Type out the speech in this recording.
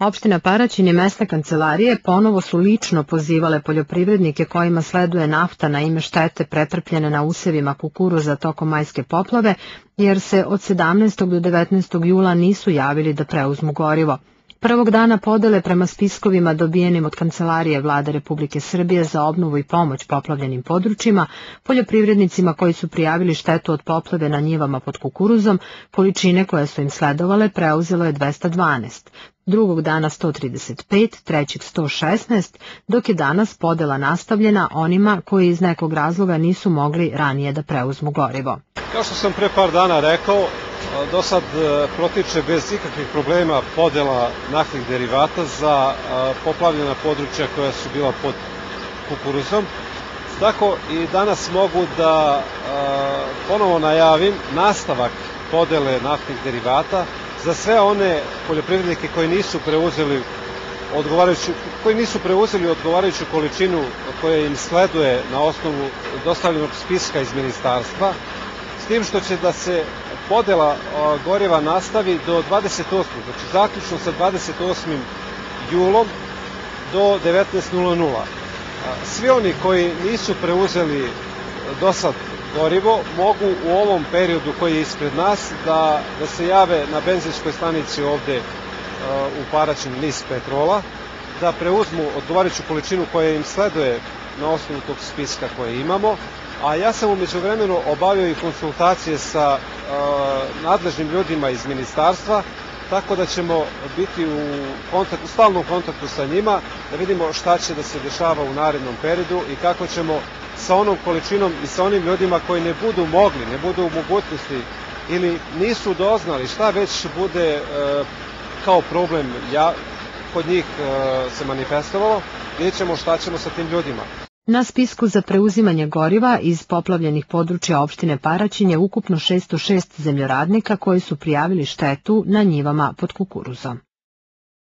Opština Paraćin i mesne kancelarije ponovo su lično pozivale poljoprivrednike kojima sleduje nafta na ime štete pretrpljene na usevima kukuruza tokom majske poplave, jer se od 17. do 19. jula nisu javili da preuzmu gorivo. Prvog dana podele prema spiskovima dobijenim od Kancelarije vlade Republike Srbije za obnovu i pomoć poplavljenim područjima, poljoprivrednicima koji su prijavili štetu od poplave na njivama pod kukuruzom, količine koje su im sledovale preuzelo je 212, drugog dana 135, trećeg 116, dok je danas podela nastavljena onima koji iz nekog razloga nisu mogli ranije da preuzmu gorivo. Kao što sam pre par dana rekao, do sad e, protiče bez ikakvih problema podela naftnih derivata za poplavljena područja koja su bila pod kukuruzom. Tako i danas mogu da ponovo najavim nastavak podele naftnih derivata za sve one poljoprivrednike koji nisu preuzeli odgovarajuću, koji nisu preuzeli odgovarajuću količinu koja im sleduje na osnovu dostavljenog spiska iz ministarstva, s tim što će da se podela goriva nastavi do 28. Znači zaključno sa 28. julom do 19.00. Svi oni koji nisu preuzeli do sad gorivo mogu u ovom periodu koji je ispred nas da, da se jave na benzinskoj stanici ovde u Paraćin nis petrola, da preuzmu odgovarajuću količinu koja im sleduje na osnovu tog spiska koje imamo, a ja sam umeđu vremenu obavio i konsultacije sa nadležnim ljudima iz ministarstva, tako da ćemo biti u, kontaktu, stalnom kontaktu sa njima, da vidimo šta će da se dešava u narednom periodu i kako ćemo sa onom količinom i sa onim ljudima koji ne budu mogli, ne budu u mogućnosti ili nisu doznali šta već bude e, kao problem ja, kod njih e, se manifestovalo, vidjet ćemo šta ćemo sa tim ljudima. Na spisku za preuzimanje goriva iz poplavljenih područja opštine Paraćin je ukupno 606 zemljoradnika koji su prijavili štetu na njivama pod kukuruzom.